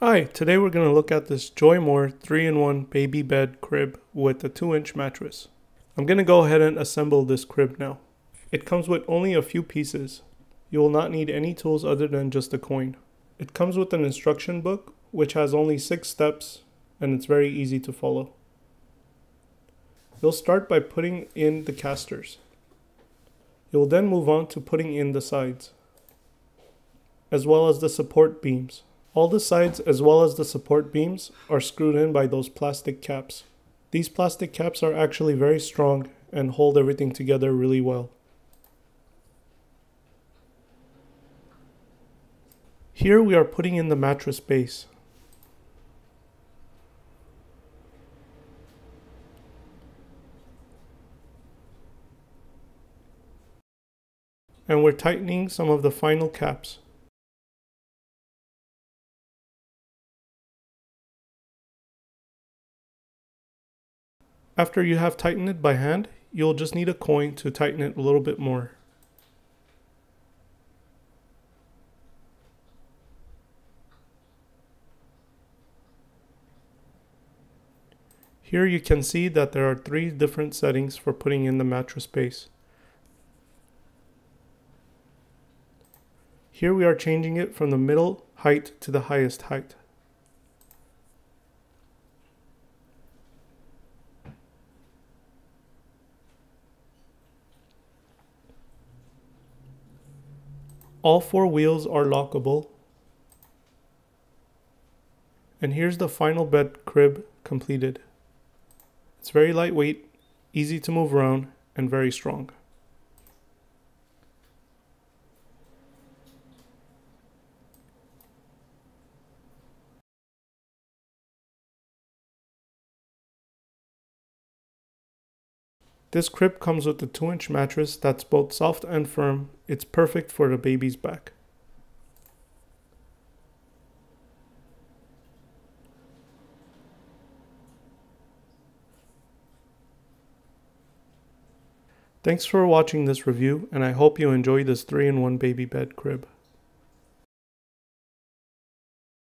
Hi, today we're going to look at this Joymor 3-in-1 baby bed crib with a 2-inch mattress. I'm going to go ahead and assemble this crib now. It comes with only a few pieces. You will not need any tools other than just a coin. It comes with an instruction book which has only 6 steps and it's very easy to follow. You'll start by putting in the casters. You'll then move on to putting in the sides, as well as the support beams. All the sides as well as the support beams are screwed in by those plastic caps. These plastic caps are actually very strong and hold everything together really well. Here we are putting in the mattress base. And we're tightening some of the final caps. After you have tightened it by hand, you'll just need a coin to tighten it a little bit more. Here you can see that there are three different settings for putting in the mattress base. Here we are changing it from the middle height to the highest height. All four wheels are lockable. And here's the final bed crib completed. It's very lightweight, easy to move around, and very strong. This crib comes with a 2 inch mattress that's both soft and firm. It's perfect for the baby's back. Thanks for watching this review and I hope you enjoy this 3-in-1 baby bed crib.